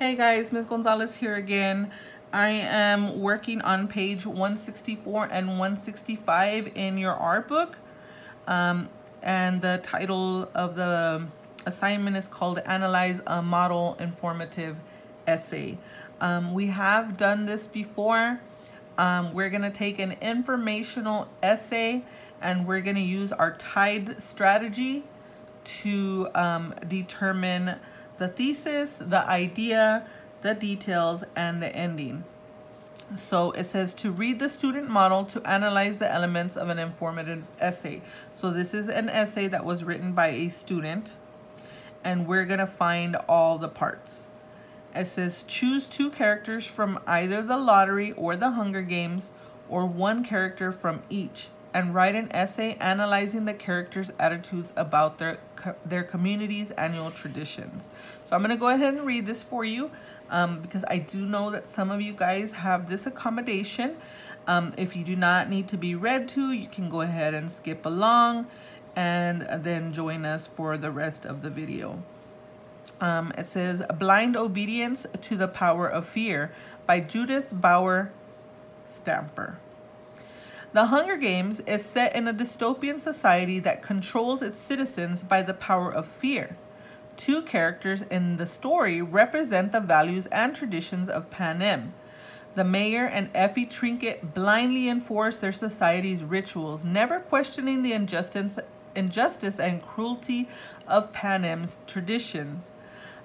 Hey guys, Ms. Gonzales here again. I am working on page 164 and 165 in your art book. Um, and the title of the assignment is called Analyze a Model Informative Essay. Um, we have done this before. Um, we're going to take an informational essay and we're going to use our TIDE strategy to um, determine the thesis, the idea, the details, and the ending. So it says to read the student model to analyze the elements of an informative essay. So this is an essay that was written by a student and we're gonna find all the parts. It says choose two characters from either the lottery or the Hunger Games or one character from each and write an essay analyzing the characters' attitudes about their their community's annual traditions. So I'm going to go ahead and read this for you um, because I do know that some of you guys have this accommodation. Um, if you do not need to be read to, you can go ahead and skip along and then join us for the rest of the video. Um, it says Blind Obedience to the Power of Fear by Judith Bauer Stamper. The Hunger Games is set in a dystopian society that controls its citizens by the power of fear. Two characters in the story represent the values and traditions of Panem. The mayor and Effie Trinket blindly enforce their society's rituals, never questioning the injustice, injustice and cruelty of Panem's traditions.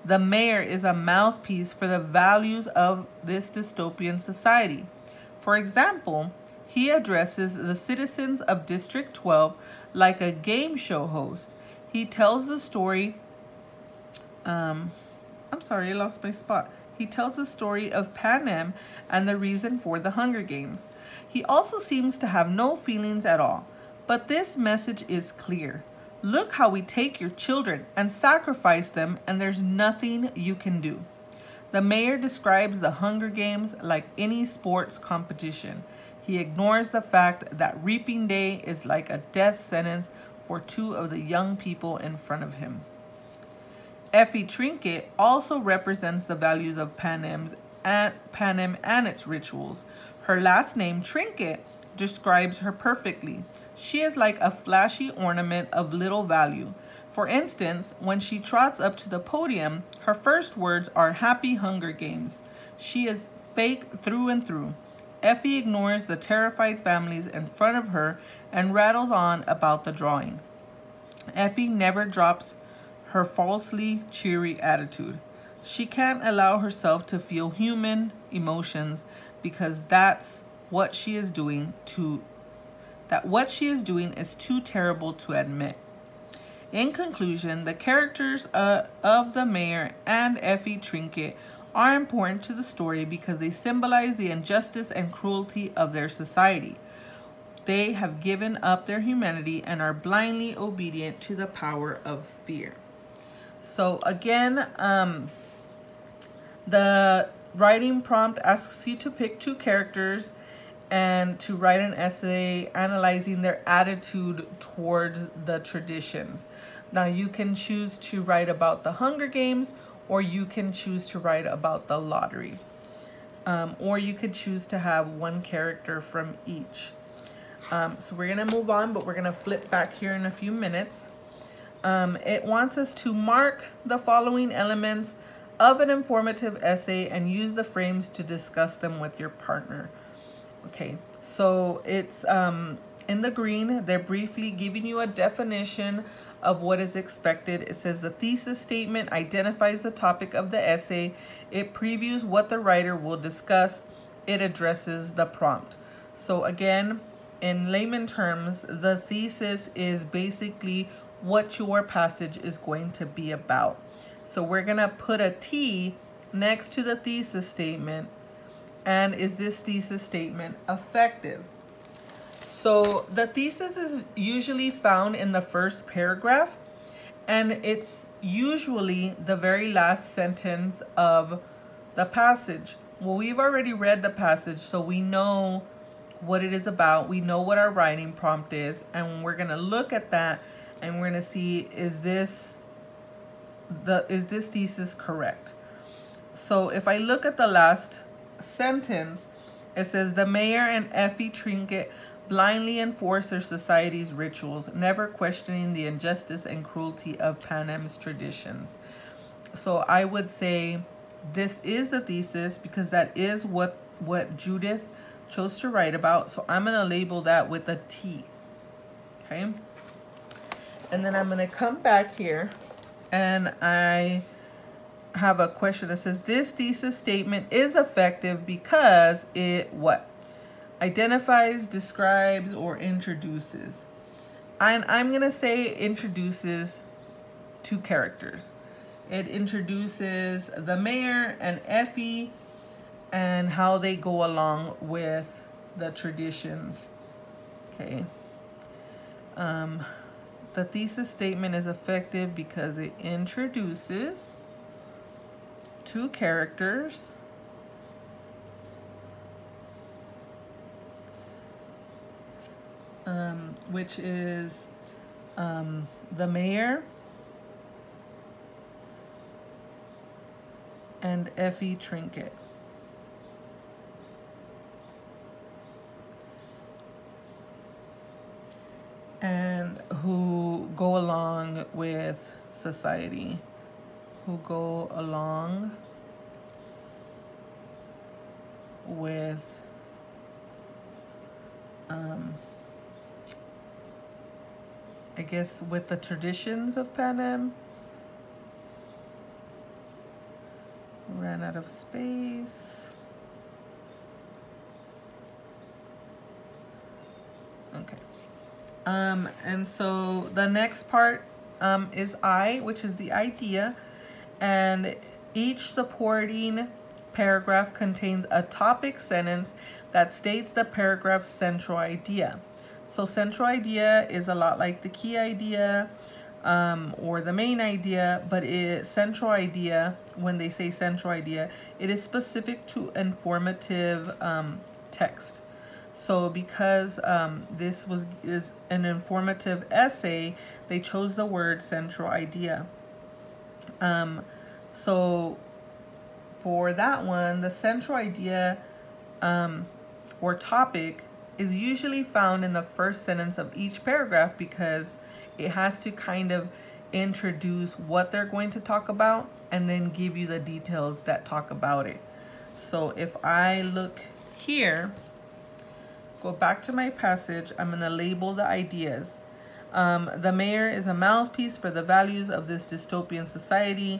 The mayor is a mouthpiece for the values of this dystopian society. For example, he addresses the citizens of District 12 like a game show host. He tells the story, um, I'm sorry, I lost my spot. He tells the story of Panem and the reason for the Hunger Games. He also seems to have no feelings at all. But this message is clear. Look how we take your children and sacrifice them and there's nothing you can do. The mayor describes the Hunger Games like any sports competition. He ignores the fact that reaping day is like a death sentence for two of the young people in front of him. Effie Trinket also represents the values of Panem's and Panem and its rituals. Her last name, Trinket, describes her perfectly. She is like a flashy ornament of little value. For instance, when she trots up to the podium, her first words are Happy Hunger Games. She is fake through and through. Effie ignores the terrified families in front of her and rattles on about the drawing. Effie never drops her falsely cheery attitude. She can't allow herself to feel human emotions because that's what she is doing to that what she is doing is too terrible to admit. In conclusion, the characters uh, of the mayor and Effie Trinket are important to the story because they symbolize the injustice and cruelty of their society. They have given up their humanity and are blindly obedient to the power of fear. So again, um, the writing prompt asks you to pick two characters and to write an essay analyzing their attitude towards the traditions. Now you can choose to write about the Hunger Games or you can choose to write about the lottery. Um, or you could choose to have one character from each. Um, so we're going to move on, but we're going to flip back here in a few minutes. Um, it wants us to mark the following elements of an informative essay and use the frames to discuss them with your partner. Okay, so it's um, in the green, they're briefly giving you a definition of what is expected. It says the thesis statement identifies the topic of the essay. It previews what the writer will discuss. It addresses the prompt. So again, in layman terms, the thesis is basically what your passage is going to be about. So we're going to put a T next to the thesis statement. And is this thesis statement effective? So the thesis is usually found in the first paragraph and it's usually the very last sentence of the passage. Well, we've already read the passage, so we know what it is about. We know what our writing prompt is, and we're going to look at that and we're going to see is this the is this thesis correct? so if I look at the last sentence, it says the mayor and Effie Trinket blindly enforce their society's rituals, never questioning the injustice and cruelty of Panem's traditions. So I would say this is the thesis because that is what, what Judith chose to write about. So I'm going to label that with a T. Okay. And then I'm going to come back here and I have a question that says this thesis statement is effective because it what? Identifies, describes, or introduces. And I'm going to say introduces two characters. It introduces the mayor and Effie and how they go along with the traditions. Okay. Um, the thesis statement is effective because it introduces two characters um, which is um, the mayor and Effie Trinket. And who go along with society, who go along with um, I guess with the traditions of Pan Panem. Ran out of space. Okay. Um, and so the next part um, is I, which is the idea. And each supporting paragraph contains a topic sentence that states the paragraph's central idea. So central idea is a lot like the key idea um, or the main idea, but it central idea, when they say central idea, it is specific to informative um, text. So because um, this was is an informative essay, they chose the word central idea. Um, so for that one, the central idea um, or topic is usually found in the first sentence of each paragraph because it has to kind of introduce what they're going to talk about and then give you the details that talk about it. So if I look here, go back to my passage, I'm going to label the ideas. Um, the mayor is a mouthpiece for the values of this dystopian society.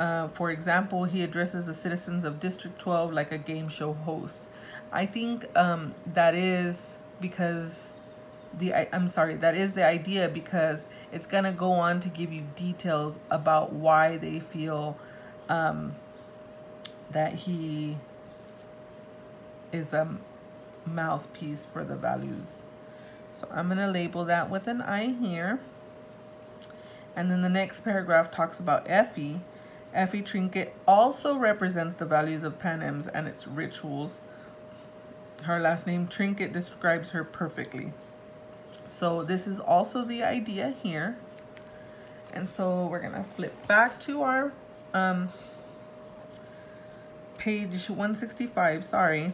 Uh, for example, he addresses the citizens of District 12 like a game show host. I think um, that is because the I, I'm sorry, that is the idea because it's gonna go on to give you details about why they feel um, that he is a mouthpiece for the values. So I'm gonna label that with an I here. And then the next paragraph talks about Effie Effie Trinket also represents the values of Panem's and its rituals. Her last name, Trinket, describes her perfectly. So this is also the idea here. And so we're going to flip back to our um, page 165, sorry.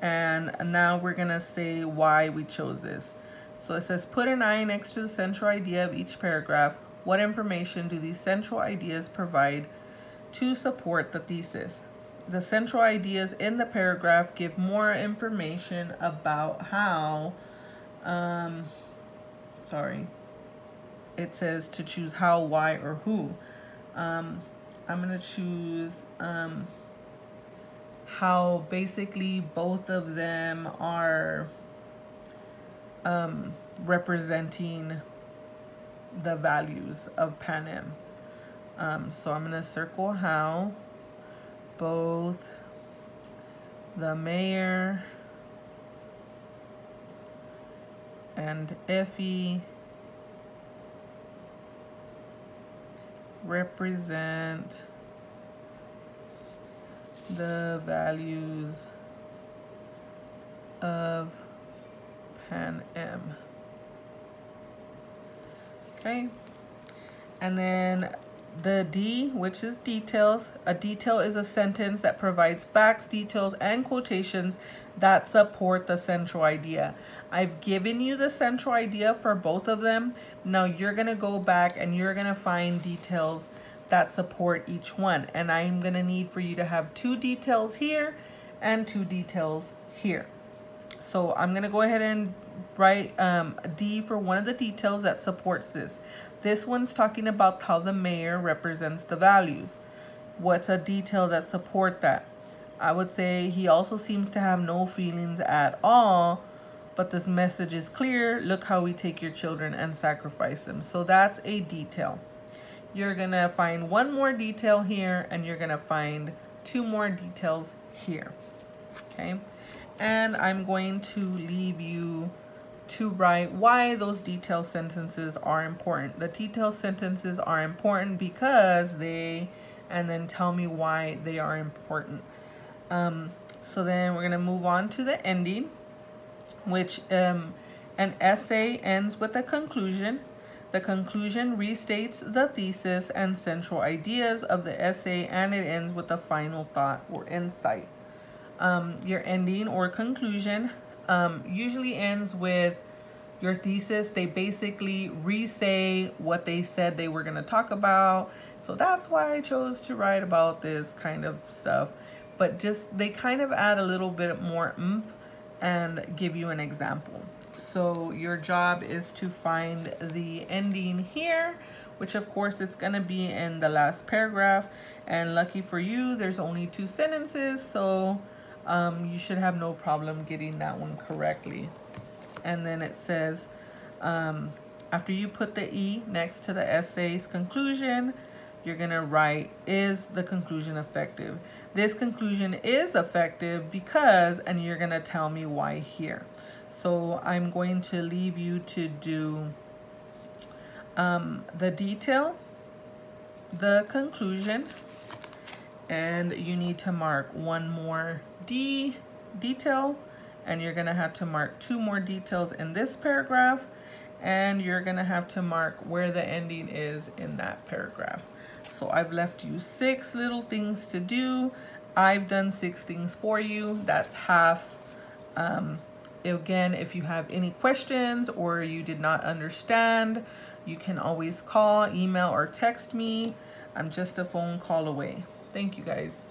And now we're going to say why we chose this. So it says, put an I next to the central idea of each paragraph. What information do these central ideas provide to support the thesis. The central ideas in the paragraph give more information about how, um, sorry, it says to choose how, why, or who. Um, I'm going to choose um, how basically both of them are um, representing the values of Pan Panem. Um, so I'm going to circle how both the mayor and Effie represent the values of Pan M. Okay. And then the D, which is details. A detail is a sentence that provides facts, details, and quotations that support the central idea. I've given you the central idea for both of them. Now you're going to go back and you're going to find details that support each one. And I'm going to need for you to have two details here and two details here. So I'm going to go ahead and write um, D for one of the details that supports this. This one's talking about how the mayor represents the values. What's a detail that support that? I would say he also seems to have no feelings at all, but this message is clear. Look how we take your children and sacrifice them. So that's a detail. You're going to find one more detail here, and you're going to find two more details here. Okay. And I'm going to leave you to write why those detailed sentences are important. The detailed sentences are important because they, and then tell me why they are important. Um, so then we're going to move on to the ending, which um, an essay ends with a conclusion. The conclusion restates the thesis and central ideas of the essay, and it ends with a final thought or insight. Um, your ending or conclusion um, usually ends with your thesis. They basically re-say what they said they were going to talk about. So that's why I chose to write about this kind of stuff. But just they kind of add a little bit more oomph and give you an example. So your job is to find the ending here, which of course it's going to be in the last paragraph. And lucky for you, there's only two sentences. So um, you should have no problem getting that one correctly. And then it says, um, after you put the E next to the essay's conclusion, you're going to write, is the conclusion effective? This conclusion is effective because, and you're going to tell me why here. So I'm going to leave you to do um, the detail, the conclusion, and you need to mark one more D detail and you're gonna have to mark two more details in this paragraph and you're gonna have to mark where the ending is in that paragraph. So I've left you six little things to do. I've done six things for you. That's half. Um, again, if you have any questions or you did not understand, you can always call, email, or text me. I'm just a phone call away. Thank you guys.